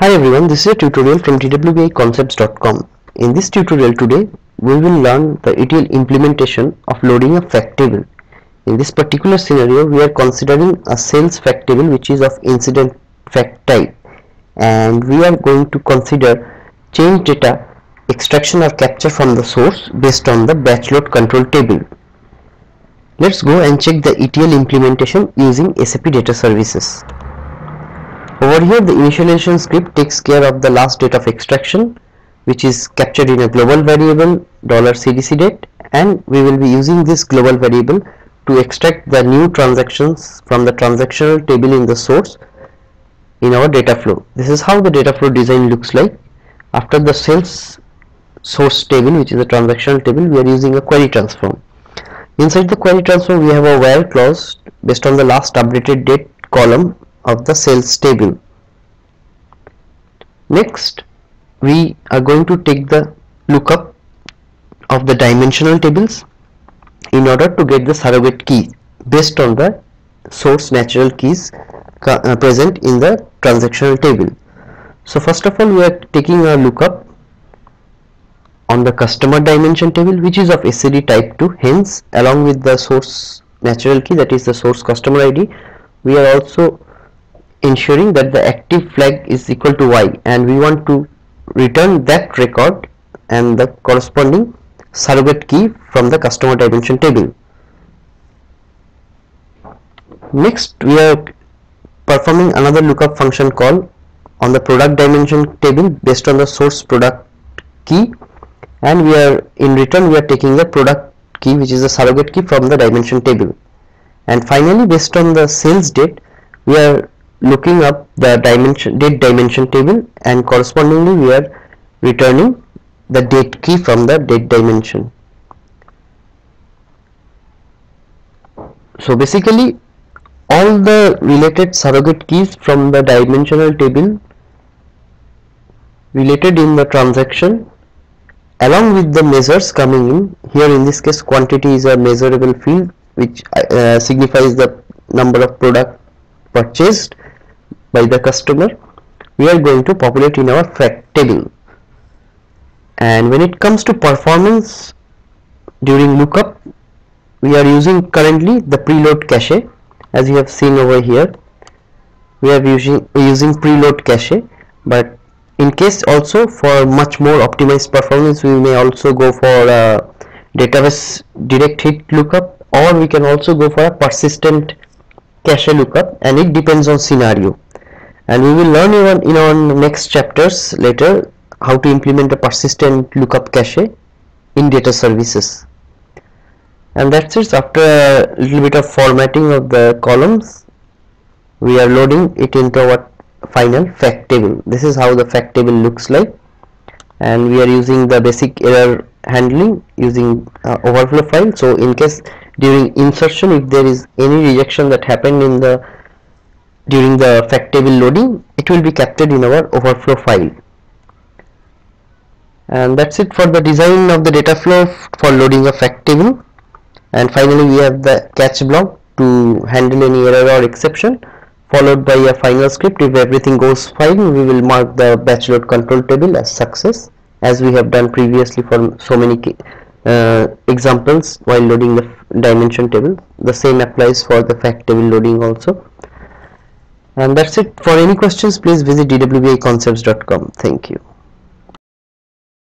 Hi everyone, this is a tutorial from dwbiconcepts.com. In this tutorial today, we will learn the ETL implementation of loading a fact table. In this particular scenario, we are considering a sales fact table which is of incident fact type and we are going to consider change data extraction or capture from the source based on the batch load control table. Let's go and check the ETL implementation using SAP Data Services. Over here the initialization script takes care of the last date of extraction which is captured in a global variable dollar $cdc date and we will be using this global variable to extract the new transactions from the transactional table in the source in our data flow. This is how the data flow design looks like. After the sales source table which is a transactional table we are using a query transform. Inside the query transform we have a where clause based on the last updated date column of the sales table. Next we are going to take the lookup of the dimensional tables in order to get the surrogate key based on the source natural keys uh, present in the transactional table. So first of all we are taking a lookup on the customer dimension table which is of SCD type 2 hence along with the source natural key that is the source customer ID we are also ensuring that the active flag is equal to y and we want to return that record and the corresponding surrogate key from the customer dimension table. Next we are performing another lookup function call on the product dimension table based on the source product key and we are in return we are taking the product key which is the surrogate key from the dimension table and finally based on the sales date we are looking up the dimension date dimension table and correspondingly we are returning the date key from the date dimension. So basically all the related surrogate keys from the dimensional table related in the transaction along with the measures coming in. Here in this case quantity is a measurable field which uh, signifies the number of product purchased by the customer we are going to populate in our fact table and when it comes to performance during lookup we are using currently the preload cache. As you have seen over here we are using using preload cache. But in case also for much more optimized performance we may also go for a database direct hit lookup or we can also go for a persistent cache lookup and it depends on scenario and we will learn even in our next chapters later how to implement a persistent lookup cache in data services. And that's it. After a little bit of formatting of the columns we are loading it into our final fact table. This is how the fact table looks like. And we are using the basic error handling using uh, overflow file. So in case during insertion if there is any rejection that happened in the during the fact table loading it will be captured in our overflow file. And that's it for the design of the data flow for loading a fact table and finally we have the catch block to handle any error or exception followed by a final script. If everything goes fine we will mark the batch load control table as success as we have done previously for so many uh, examples while loading the dimension table. The same applies for the fact table loading also and that's it. For any questions please visit dwbiconcepts.com thank you